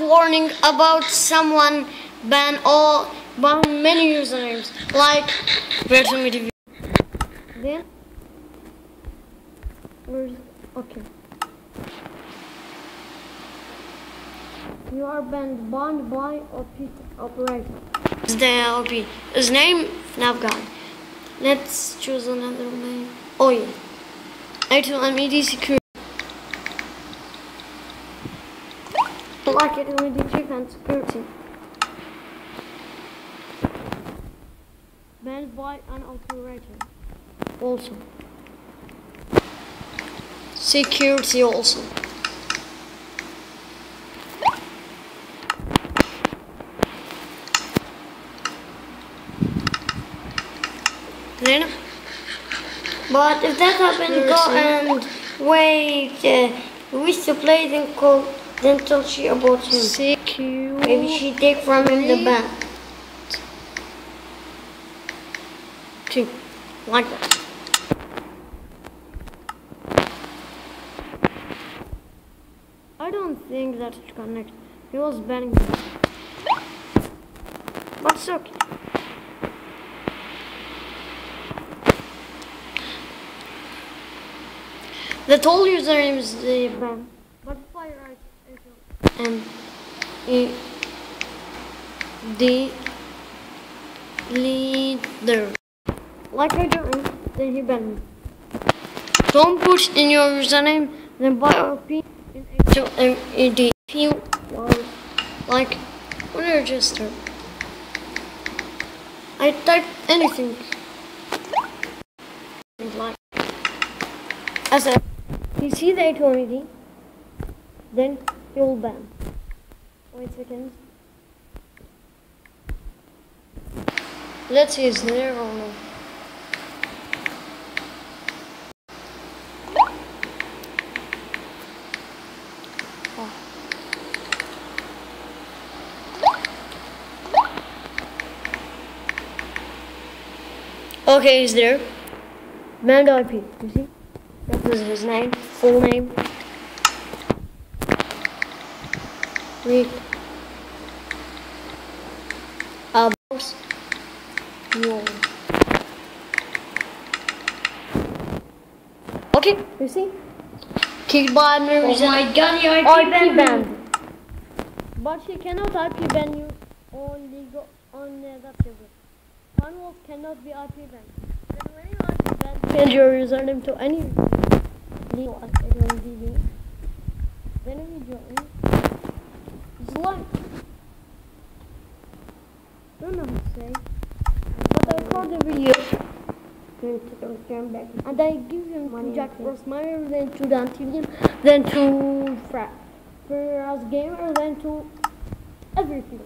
warning about someone ban all ban many usernames like Virtual Media. View. Then where's okay. You are banned banned by OP operator. Is the OP. His name Navguy. Let's choose another name. Oh yeah. Actual MED security. Like it MED chief and security. Banned by an operator. Also. Security also. Then, but if that happens, go and wait. Uh, wish to play, then call, then tell she about him. Secure. Maybe she take from him the ban. See, like that. I don't think that's it connects. He was banning me. But it's okay. The toll username is the ban. And e the leader. Like I do, then he banned. Don't put in your username, then buy OP in actual MED. If you want, like, register. I type anything. Like, as a, you see the MED, then you'll ban. Wait a second. Let's see, is oh. there or no? Okay, is there? Mount IP, you see? That was his name, full name. Rick. Abos. Yo. Okay, you see? Kicked by Oh memories my god, you IP IP banned. banned. But she cannot IP ban you on legal on uh, that server. Funwolf cannot be IP banned. Then when you IP ban, change your username to any legal account on DB. Then if you join, it's like don't know how to say, but I record the video and I give him to Jack Frost Meyer, then to Dantivian, then to Fra Ferraz Gamer, then to everything.